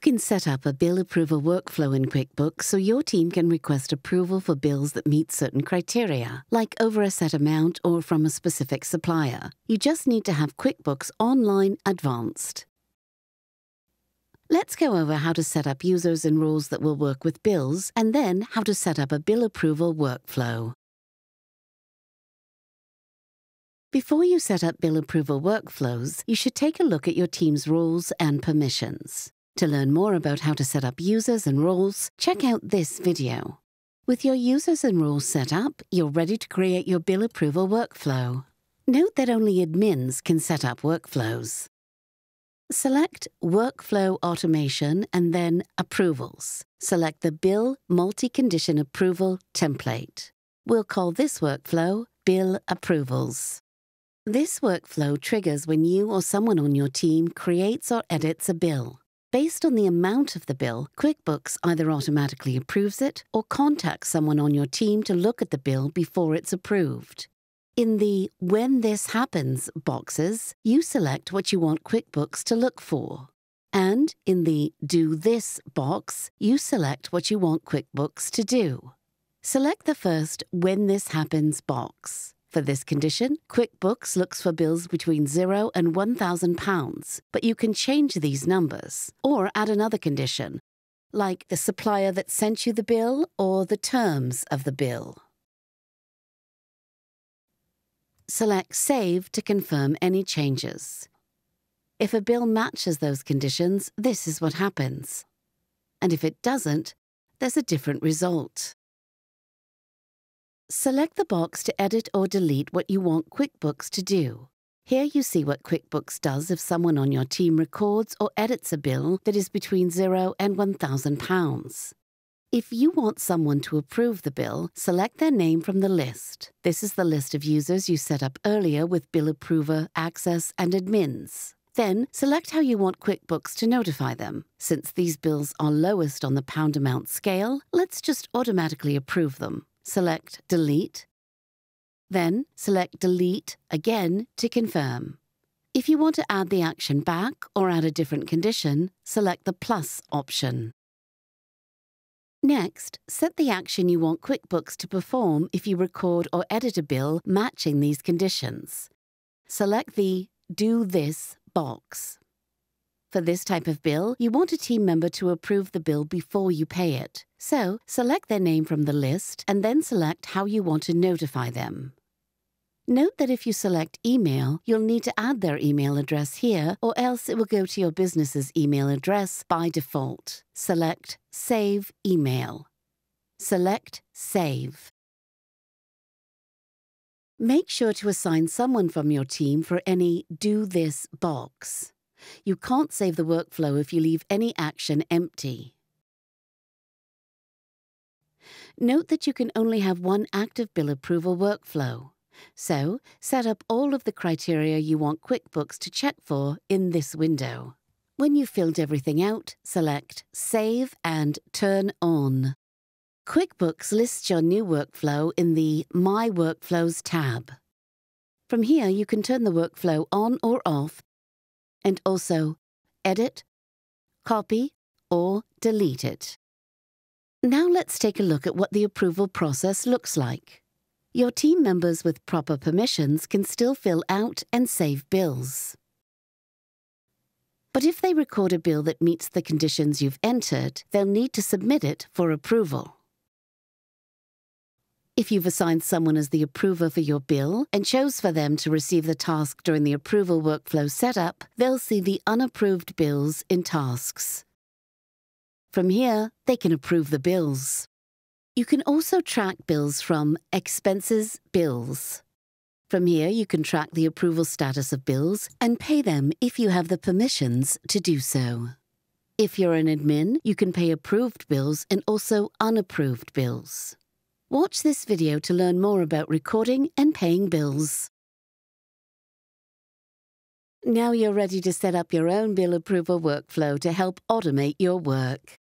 can set up a bill approval workflow in QuickBooks so your team can request approval for bills that meet certain criteria, like over a set amount or from a specific supplier. You just need to have QuickBooks Online Advanced. Let's go over how to set up users and rules that will work with bills, and then how to set up a bill approval workflow. Before you set up bill approval workflows, you should take a look at your team's rules and permissions. To learn more about how to set up users and roles, check out this video. With your users and rules set up, you're ready to create your bill approval workflow. Note that only admins can set up workflows. Select Workflow Automation and then Approvals. Select the Bill Multi-Condition Approval template. We'll call this workflow Bill Approvals. This workflow triggers when you or someone on your team creates or edits a bill. Based on the amount of the bill, QuickBooks either automatically approves it or contacts someone on your team to look at the bill before it's approved. In the When This Happens boxes, you select what you want QuickBooks to look for. And in the Do This box, you select what you want QuickBooks to do. Select the first When This Happens box. For this condition, QuickBooks looks for bills between £0 and £1,000, but you can change these numbers or add another condition, like the supplier that sent you the bill or the terms of the bill. Select Save to confirm any changes. If a bill matches those conditions, this is what happens. And if it doesn't, there's a different result. Select the box to edit or delete what you want QuickBooks to do. Here you see what QuickBooks does if someone on your team records or edits a bill that is between £0 and £1,000. If you want someone to approve the bill, select their name from the list. This is the list of users you set up earlier with Bill Approver, Access, and Admins. Then, select how you want QuickBooks to notify them. Since these bills are lowest on the pound amount scale, let's just automatically approve them. Select Delete. Then, select Delete again to confirm. If you want to add the action back or add a different condition, select the plus option. Next, set the action you want QuickBooks to perform if you record or edit a bill matching these conditions. Select the Do This box. For this type of bill, you want a team member to approve the bill before you pay it. So, select their name from the list and then select how you want to notify them. Note that if you select email, you'll need to add their email address here, or else it will go to your business's email address by default. Select Save Email. Select Save. Make sure to assign someone from your team for any Do This box. You can't save the workflow if you leave any action empty. Note that you can only have one active bill approval workflow. So, set up all of the criteria you want QuickBooks to check for in this window. When you've filled everything out, select Save and Turn On. QuickBooks lists your new workflow in the My Workflows tab. From here, you can turn the workflow on or off and also edit, copy, or delete it. Now let's take a look at what the approval process looks like. Your team members with proper permissions can still fill out and save bills. But if they record a bill that meets the conditions you've entered, they'll need to submit it for approval. If you've assigned someone as the approver for your bill and chose for them to receive the task during the approval workflow setup, they'll see the unapproved bills in tasks. From here, they can approve the bills. You can also track bills from Expenses Bills. From here, you can track the approval status of bills and pay them if you have the permissions to do so. If you're an admin, you can pay approved bills and also unapproved bills. Watch this video to learn more about recording and paying bills. Now you're ready to set up your own bill approval workflow to help automate your work.